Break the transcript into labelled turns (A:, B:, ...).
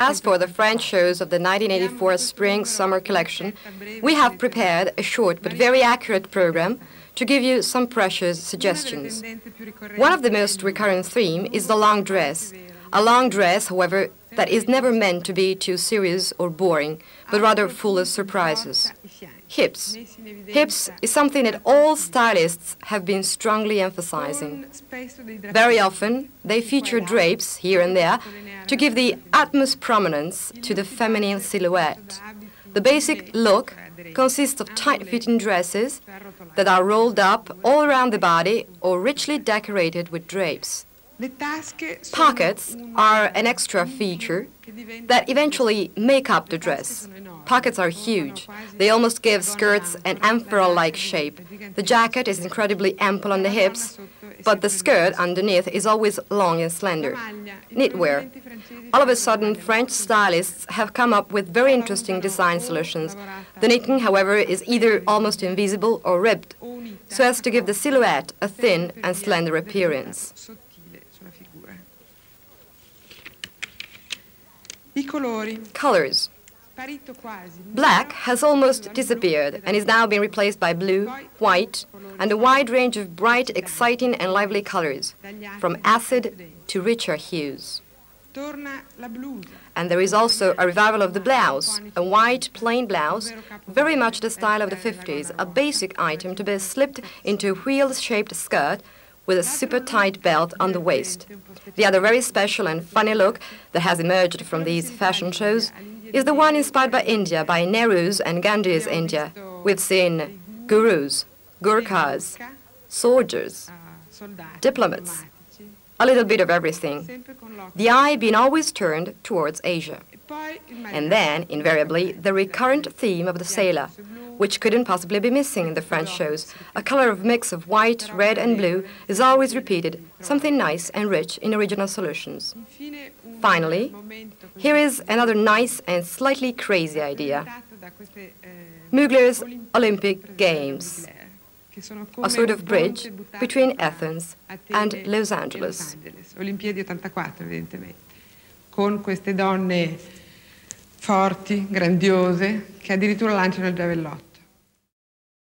A: As for the French shows of the 1984 spring-summer collection, we have prepared a short but very accurate program to give you some precious suggestions. One of the most recurrent themes is the long dress. A long dress, however, that is never meant to be too serious or boring, but rather full of surprises. Hips. Hips is something that all stylists have been strongly emphasizing. Very often, they feature drapes here and there to give the utmost prominence to the feminine silhouette. The basic look consists of tight-fitting dresses that are rolled up all around the body or richly decorated with drapes. Pockets are an extra feature that eventually make up the dress. Pockets are huge. They almost give skirts an amphora-like shape. The jacket is incredibly ample on the hips, but the skirt underneath is always long and slender. Knitwear. All of a sudden, French stylists have come up with very interesting design solutions. The knitting, however, is either almost invisible or ribbed, so as to give the silhouette a thin and slender appearance. Colors. Black has almost disappeared and is now being replaced by blue, white, and a wide range of bright, exciting, and lively colors, from acid to richer hues. And there is also a revival of the blouse, a white plain blouse, very much the style of the 50s, a basic item to be slipped into a wheel-shaped skirt with a super tight belt on the waist. The other very special and funny look that has emerged from these fashion shows is the one inspired by India, by Nehru's and Gandhi's India. We've seen gurus, gurkhas, soldiers, diplomats, a little bit of everything. The eye being always turned towards Asia. And then, invariably, the recurrent theme of the sailor, which couldn't possibly be missing in the French shows. A color of mix of white, red, and blue is always repeated, something nice and rich in original solutions. Finally, here is another nice and slightly crazy idea. Mugler's Olympic Games, a sort of bridge between Athens and Los Angeles.
B: Olimpiadi 84, evidentemente, con queste donne forti, grandiose, che addirittura lanciano il giavellotto.